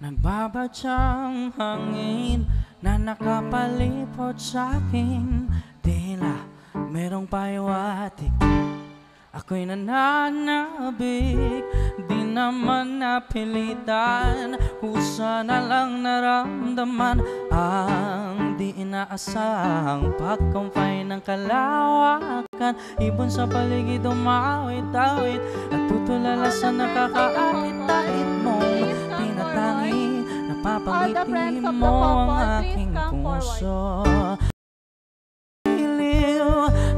Nagbabadyang hangin na nakapalipot sa akin. Tila merong paiwatik. Ako'y nananabik Di naman napilitan. Kusa na lang naramdaman Ang di inaasahang Pagkampay ng kalawakan. Ibon sa paligid umawit-awit At tutulala sa Tinatangi Napapangiti mo ang aking puso.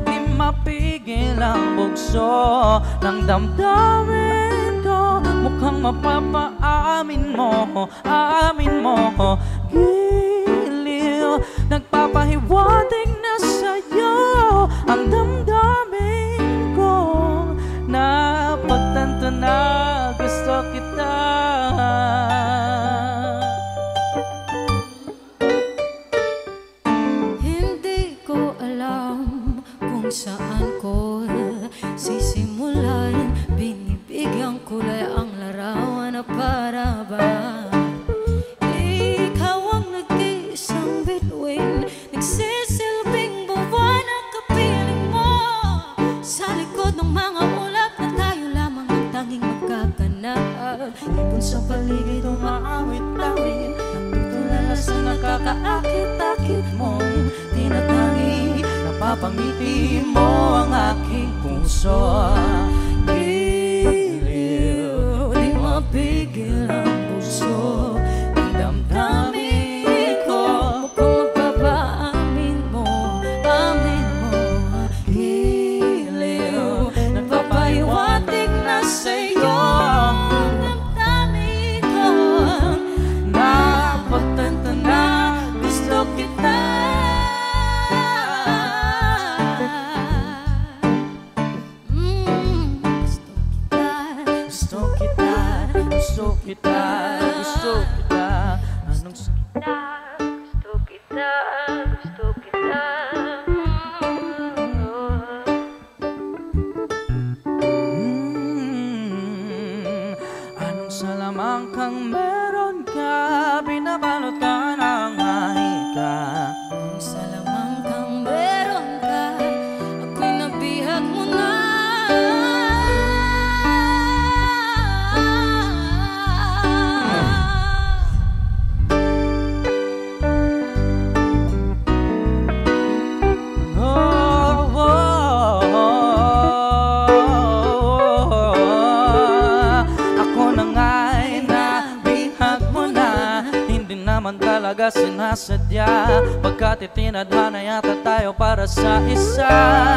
Di mapigil ang bugso Ng damdamin ko. Mukhang mapapaamin mo Amin mo Giliw Nagpapahiwatig magkakanap Ibon sa paligid Umaawit-awit Natutulala sa nakakaakit-akit mo. Tinatangi Napapangiti mo ang aking puso Gusto kita, gusto kita, gusto kita Anong Gusto kita, gusto kita. Mm, Anong salamang kang meron ka naman talaga sinasadya. Pagkat itinadhana yata tayo para sa isa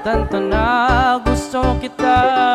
Tanto na gusto kita.